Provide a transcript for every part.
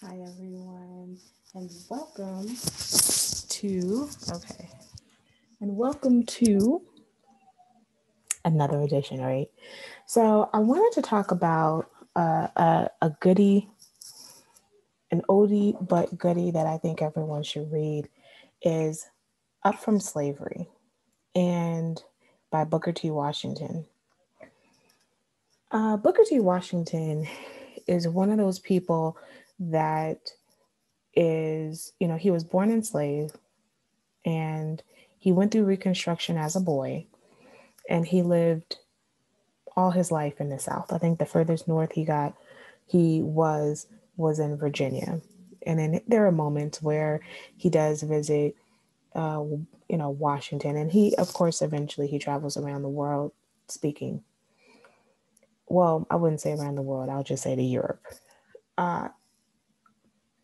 Hi, everyone, and welcome to, okay, and welcome to another edition, right? So, I wanted to talk about uh, a, a goodie, an oldie but goodie that I think everyone should read is Up from Slavery and by Booker T. Washington. Uh, Booker T. Washington is one of those people that is, you know, he was born enslaved and he went through Reconstruction as a boy and he lived all his life in the South. I think the furthest north he got, he was was in Virginia. And then there are moments where he does visit, uh, you know, Washington, and he, of course, eventually he travels around the world speaking. Well, I wouldn't say around the world. I'll just say to Europe. Uh,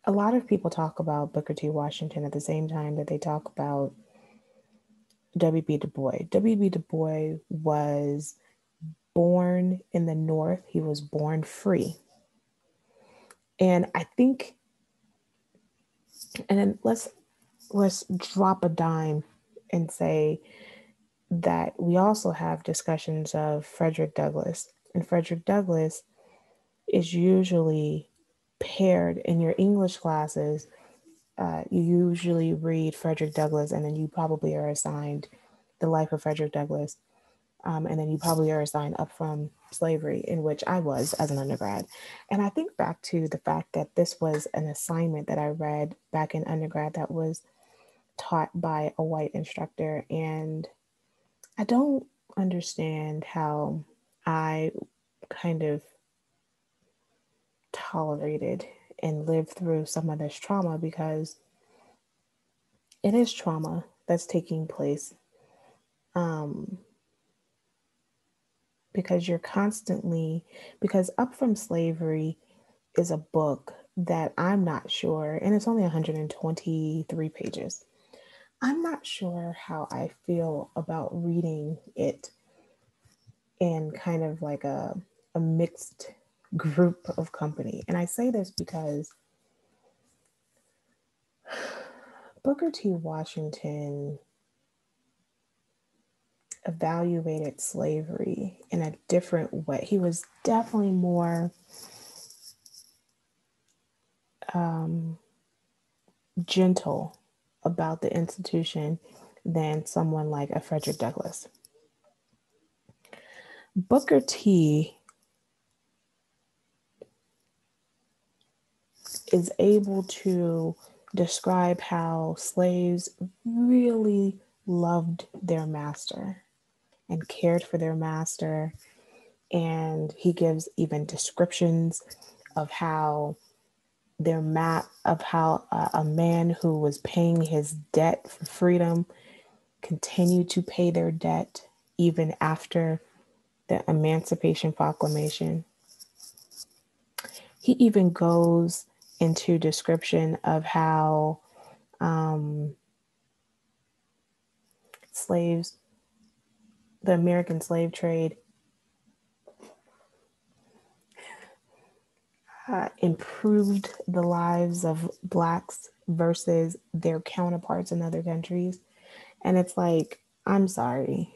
a lot of people talk about Booker T. Washington at the same time that they talk about W.B. Du Bois. W.B. Du Bois was born in the North, he was born free. And I think, and then let's let's drop a dime and say that we also have discussions of Frederick Douglass. And Frederick Douglass is usually paired in your English classes, uh, you usually read Frederick Douglass, and then you probably are assigned the life of Frederick Douglass. Um, and then you probably are assigned up from slavery, in which I was as an undergrad. And I think back to the fact that this was an assignment that I read back in undergrad that was taught by a white instructor. And I don't understand how I kind of tolerated and lived through some of this trauma because it is trauma that's taking place. Um, because you're constantly, because Up from Slavery is a book that I'm not sure, and it's only 123 pages. I'm not sure how I feel about reading it in kind of like a, a mixed group of company. And I say this because Booker T. Washington evaluated slavery in a different way. He was definitely more um, gentle about the institution than someone like a Frederick Douglass. Booker T is able to describe how slaves really loved their master and cared for their master. And he gives even descriptions of how their map of how a man who was paying his debt for freedom continued to pay their debt even after the Emancipation Proclamation. He even goes into description of how um, slaves, the American slave trade, uh, improved the lives of Blacks versus their counterparts in other countries. And it's like, I'm sorry.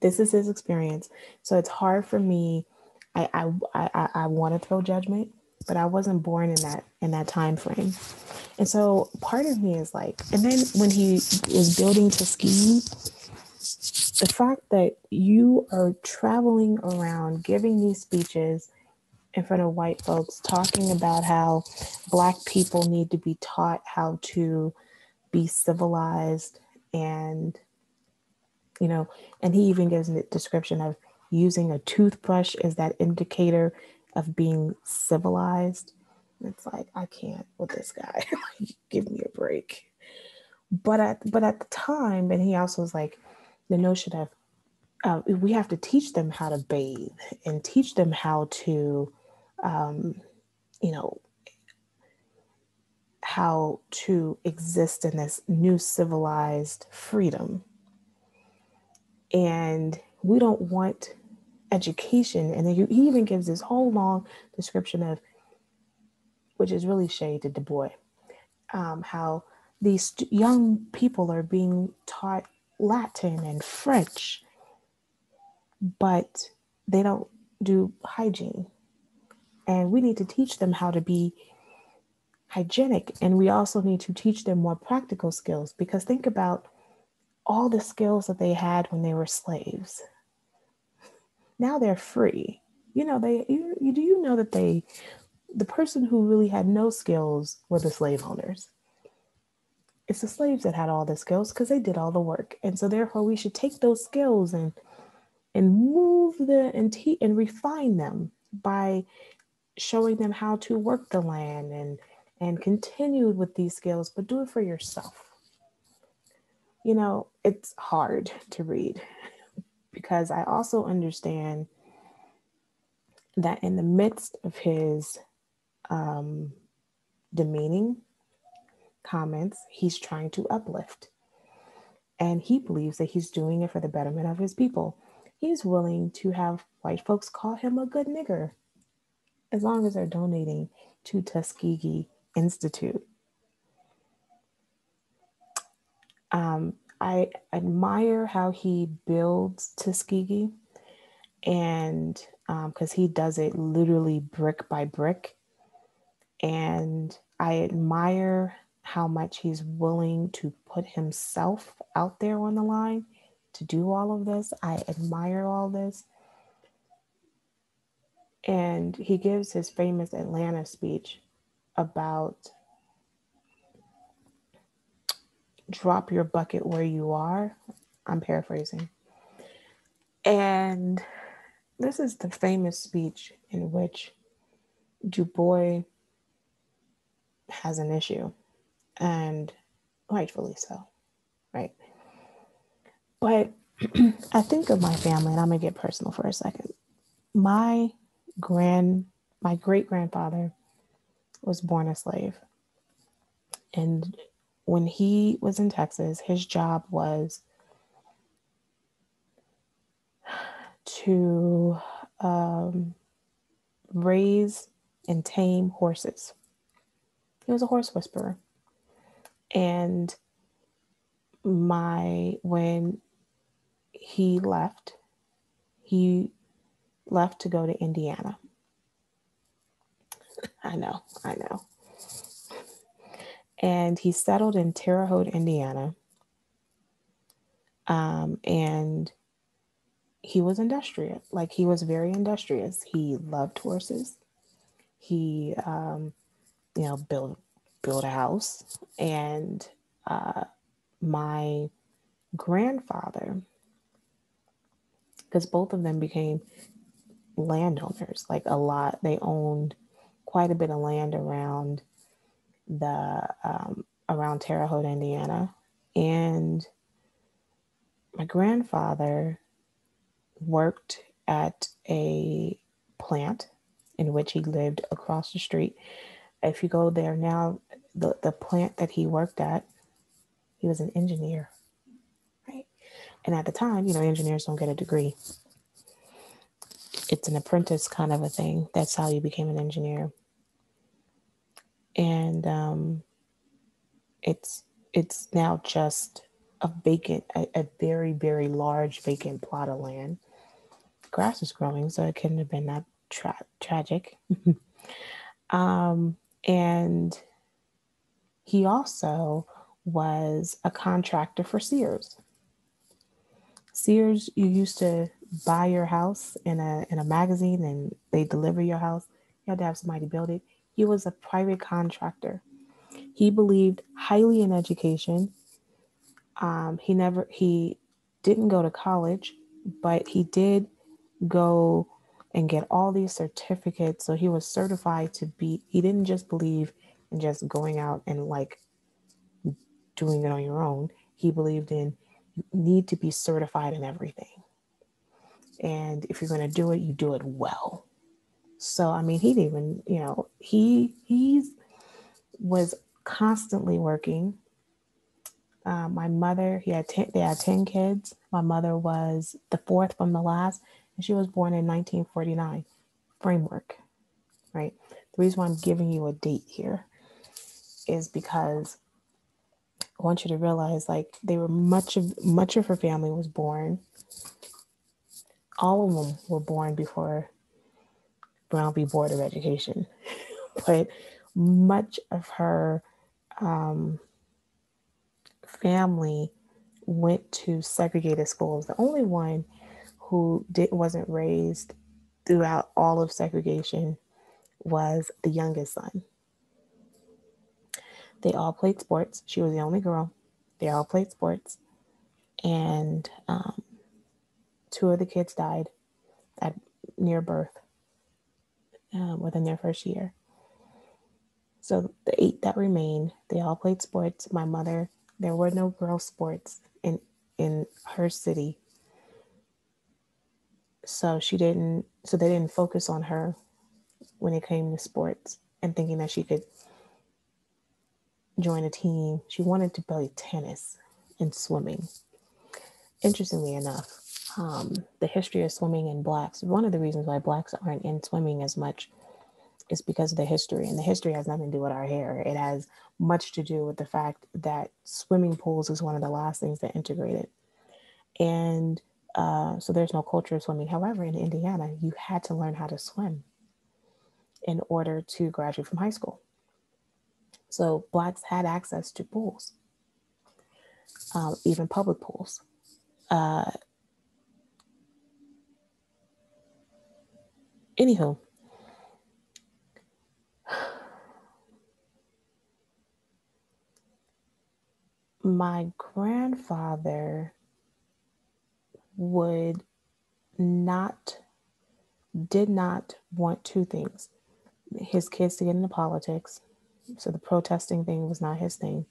This is his experience. So it's hard for me. I, I, I, I want to throw judgment but I wasn't born in that in that time frame. And so part of me is like, and then when he was building Tuskegee, the fact that you are traveling around giving these speeches in front of white folks, talking about how black people need to be taught how to be civilized and you know, and he even gives a description of using a toothbrush as that indicator of being civilized. It's like I can't with this guy. Give me a break. But at but at the time, and he also was like the notion of uh, we have to teach them how to bathe and teach them how to, um, you know, how to exist in this new civilized freedom. And we don't want education. And then he even gives this whole long description of which is really shade to Du Bois, um, how these young people are being taught Latin and French, but they don't do hygiene. And we need to teach them how to be hygienic. And we also need to teach them more practical skills because think about all the skills that they had when they were slaves. Now they're free. You know, they you, you do you know that they the person who really had no skills were the slave owners. It's the slaves that had all the skills because they did all the work. And so therefore we should take those skills and and move the and te- and refine them by showing them how to work the land and and continue with these skills, but do it for yourself. You know, it's hard to read because I also understand that in the midst of his um, demeaning comments, he's trying to uplift. And he believes that he's doing it for the betterment of his people. He's willing to have white folks call him a good nigger as long as they're donating to Tuskegee Institute. Um, I admire how he builds Tuskegee and because um, he does it literally brick by brick. And I admire how much he's willing to put himself out there on the line to do all of this. I admire all this. And he gives his famous Atlanta speech about drop your bucket where you are. I'm paraphrasing. And this is the famous speech in which Du Bois has an issue, and rightfully so, right? But I think of my family, and I'm gonna get personal for a second. My grand, my great grandfather was born a slave, and when he was in Texas, his job was to um, raise and tame horses. He was a horse whisperer. And my, when he left, he left to go to Indiana. I know, I know and he settled in Terre Haute, Indiana. Um, and he was industrious, like he was very industrious. He loved horses. He, um, you know, built built a house, and uh, my grandfather, because both of them became landowners, like a lot. They owned quite a bit of land around the um, around Terre Haute, Indiana, and my grandfather worked at a plant in which he lived across the street. If you go there now, the, the plant that he worked at, he was an engineer, right? And at the time, you know, engineers don't get a degree. It's an apprentice kind of a thing. That's how you became an engineer and um, it's it's now just a vacant, a, a, very very large vacant plot of land. Grass is growing, so it couldn't have been that tra- tragic. um, and he also was a contractor for Sears. Sears, you used to buy your house in a in a magazine, and they deliver your house. You had to have somebody build it. He was a private contractor. He believed highly in education. Um, he never he didn't go to college, but he did go and get all these certificates. So he was certified to be. He didn't just believe in just going out and like doing it on your own. He believed in you need to be certified in everything. And if you're going to do it, you do it well. So I mean, he didn't even, you know, he he's was constantly working. Uh, my mother, he had ten, they had ten kids. My mother was the fourth from the last, and she was born in 1949. Framework, right? The reason why I'm giving you a date here is because I want you to realize like they were much of much of her family was born. All of them were born before Brown v. Board of Education, but much of her um, family went to segregated schools. The only one who did wasn't raised throughout all of segregation was the youngest son. They all played sports. She was the only girl. They all played sports. And um, two of the kids died at near birth um, within their first year. So the eight that remained, they all played sports. My mother, there were no girl sports in in her city. So she didn't so they didn't focus on her when it came to sports and thinking that she could join a team. She wanted to play tennis and swimming. Interestingly enough, um, the history of swimming in blacks, one of the reasons why blacks aren't in swimming as much is because of the history. And the history has nothing to do with our hair. It has much to do with the fact that swimming pools is one of the last things that integrated. And uh, so there's no culture of swimming. However, in Indiana, you had to learn how to swim in order to graduate from high school. So blacks had access to pools, uh, even public pools. Uh, anywho, my grandfather would not, did not want two things his kids to get into politics so the protesting thing was not his thing.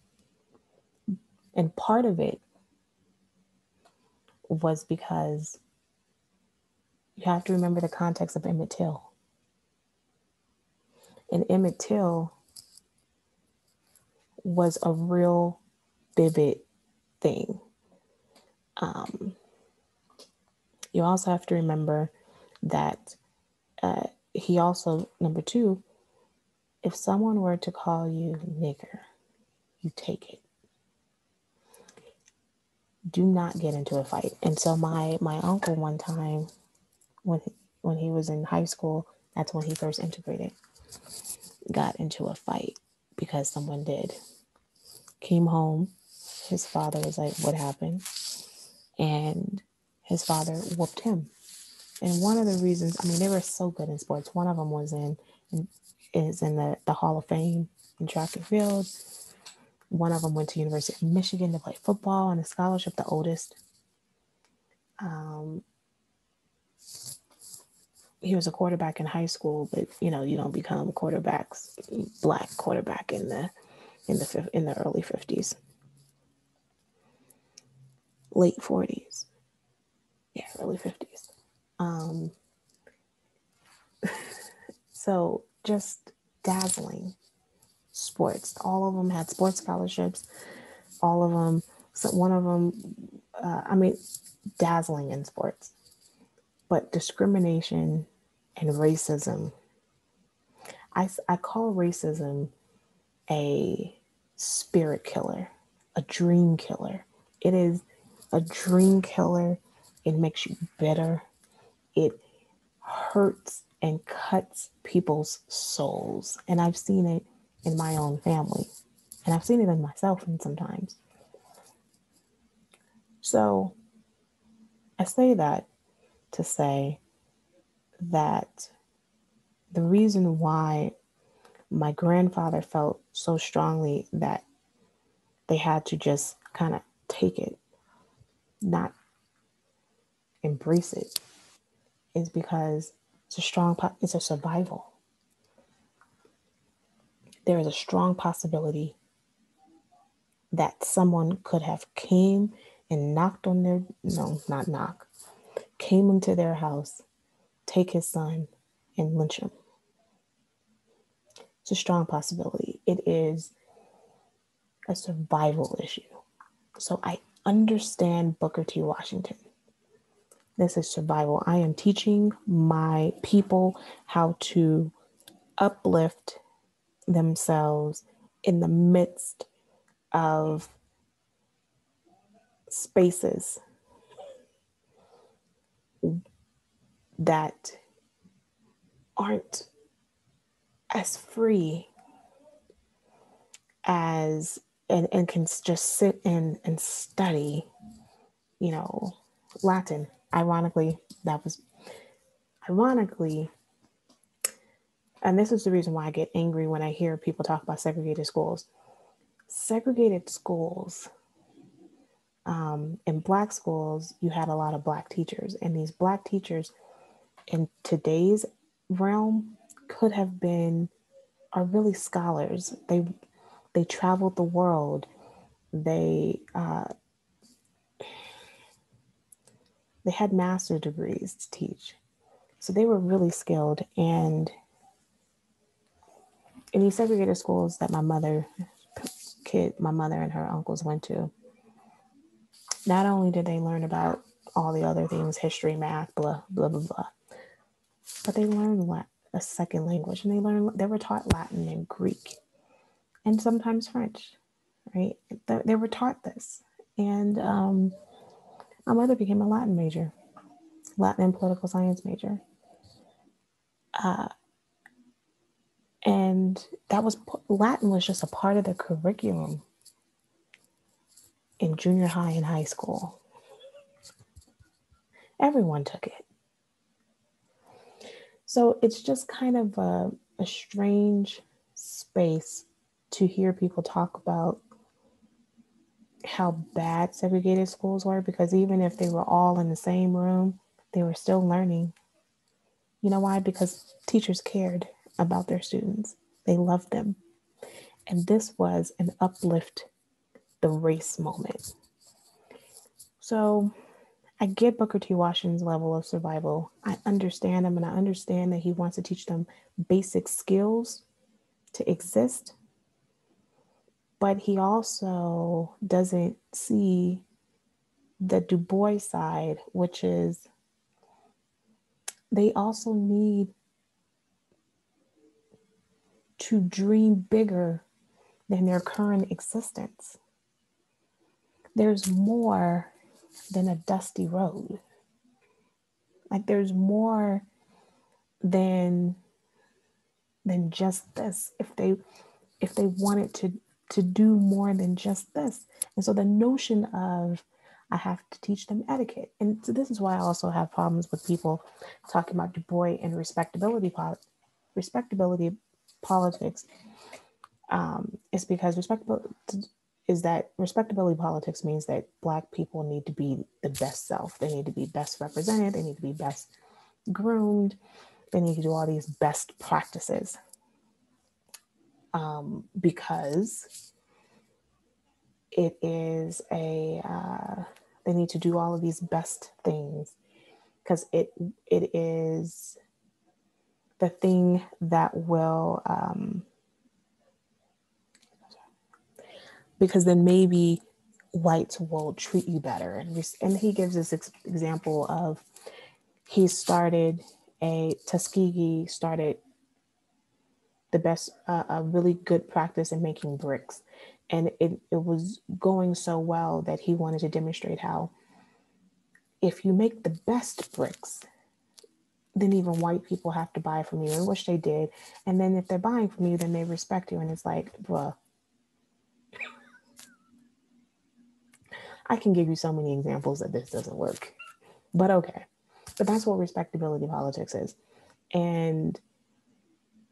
And part of it was because you have to remember the context of Emmett Till. And Emmett Till was a real vivid thing. Um, you also have to remember that uh, he also, number two, if someone were to call you nigger, you take it. Do not get into a fight. And so my my uncle one time when he, when he was in high school, that's when he first integrated, got into a fight because someone did. Came home, his father was like, "What happened?" And his father whooped him. And one of the reasons, I mean, they were so good in sports. One of them was in, in is in the, the Hall of Fame in track and field. One of them went to University of Michigan to play football on a scholarship, the oldest. Um, he was a quarterback in high school, but you know you don't become quarterbacks black quarterback in the in the in the early fifties, late forties, yeah, early fifties. Um, so just dazzling sports. All of them had sports scholarships. All of them, so one of them, uh, I mean, dazzling in sports. But discrimination and racism, I, I call racism a spirit killer, a dream killer. It is a dream killer. It makes you bitter. It hurts and cuts people's souls. And I've seen it in my own family, and I've seen it in myself and sometimes. So I say that to say that the reason why my grandfather felt so strongly that they had to just kind of take it, not embrace it, is because it's a strong, it's a survival. There is a strong possibility that someone could have came and knocked on their, no, not knock, came into their house, take his son and lynch him. It's a strong possibility. It is a survival issue. So I understand Booker T. Washington. This is survival. I am teaching my people how to uplift themselves in the midst of spaces that aren't as free as and, and can just sit in and study, you know, Latin. Ironically, that was ironically, and this is the reason why I get angry when I hear people talk about segregated schools. Segregated schools, um, in Black schools, you had a lot of Black teachers, and these Black teachers in today's realm could have been are really scholars. They they traveled the world. They uh, they had master degrees to teach, so they were really skilled. And in these segregated schools that my mother, kid, my mother and her uncles went to, not only did they learn about all the other things, history, math, blah blah blah blah, but they learned a second language, and they learned they were taught Latin and Greek and sometimes French, right? They were taught this. And um, my mother became a Latin major, Latin and political science major. Uh, and that was Latin was just a part of the curriculum in junior high and high school. Everyone took it. So it's just kind of a, a strange space to hear people talk about how bad segregated schools were because even if they were all in the same room, they were still learning. You know why? Because teachers cared about their students, they loved them. And this was an uplift the race moment. So I get Booker T. Washington's level of survival. I understand him and I understand that he wants to teach them basic skills to exist but he also doesn't see the Du Bois side, which is they also need to dream bigger than their current existence. There's more than a dusty road. Like there's more than than just this. If they if they wanted to to do more than just this. And so the notion of I have to teach them etiquette. And so this is why I also have problems with people talking about Du Bois and respectability respectability politics. Um, is because respectability is that respectability politics means that black people need to be the best self. They need to be best represented. They need to be best groomed. They need to do all these best practices um, because it is a uh, they need to do all of these best things because it it is the thing that will um, because then maybe whites will treat you better and and he gives this ex- example of he started a Tuskegee started the best, uh, a really good practice in making bricks. And it, it was going so well that he wanted to demonstrate how if you make the best bricks, then even white people have to buy from you, and which they did. And then if they're buying from you, then they respect you. And it's like, bruh, I can give you so many examples that this doesn't work, but okay. But that's what respectability politics is. And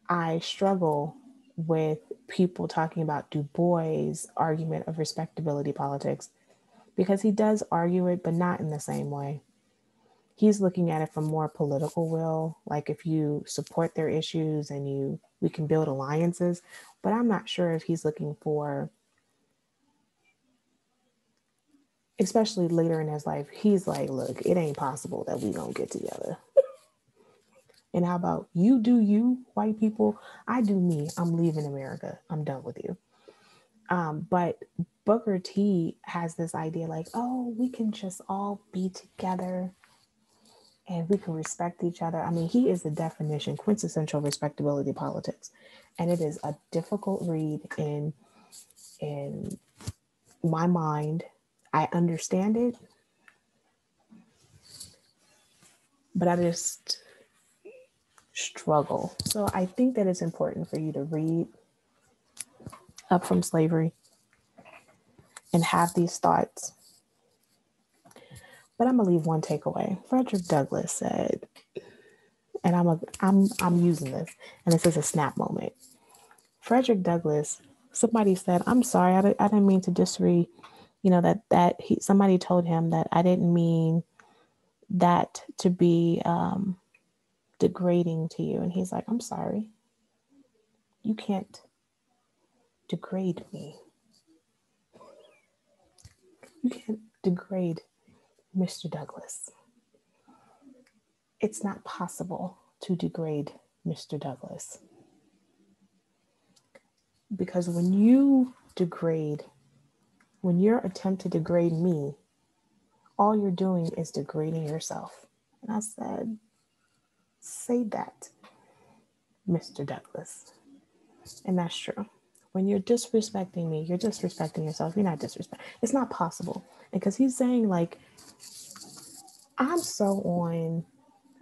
I struggle with people talking about Du Bois' argument of respectability politics because he does argue it, but not in the same way. He's looking at it from more political will, like if you support their issues and you we can build alliances, but I'm not sure if he's looking for especially later in his life, he's like, look, it ain't possible that we don't get together. And how about you do you, white people? I do me. I'm leaving America. I'm done with you. Um, but Booker T has this idea like, oh, we can just all be together. and we can respect each other. I mean, he is the definition, quintessential respectability politics. And it is a difficult read in in my mind. I understand it, but I just struggle. So I think that it's important for you to read up from slavery and have these thoughts. But I'm gonna leave one takeaway. Frederick Douglass said, and I'm a I'm I'm using this, and this is a snap moment. Frederick Douglass, somebody said, "I'm sorry, I, I didn't mean to disre, you know that that he somebody told him that I didn't mean that to be um, degrading to you," and he's like, "I'm sorry, you can't degrade me. You can't degrade Mr. Douglass It's not possible to degrade Mr. Douglass Because when you degrade, when you attempt to degrade me, all you're doing is degrading yourself. And I said, say that, Mr. Douglass. And that's true. When you're disrespecting me, you're disrespecting yourself. You're not disrespect. It's not possible. Because he's saying, like, I'm so on,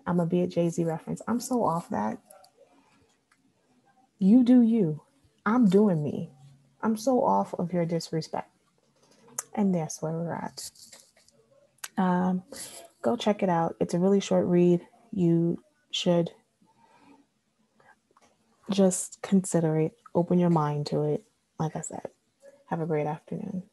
I'm gonna be a Jay Z reference. I'm so off that. You do you. I'm doing me. I'm so off of your disrespect. And that's where we're at. Um, go check it out. It's a really short read. You should just consider it, open your mind to it. Like I said, have a great afternoon.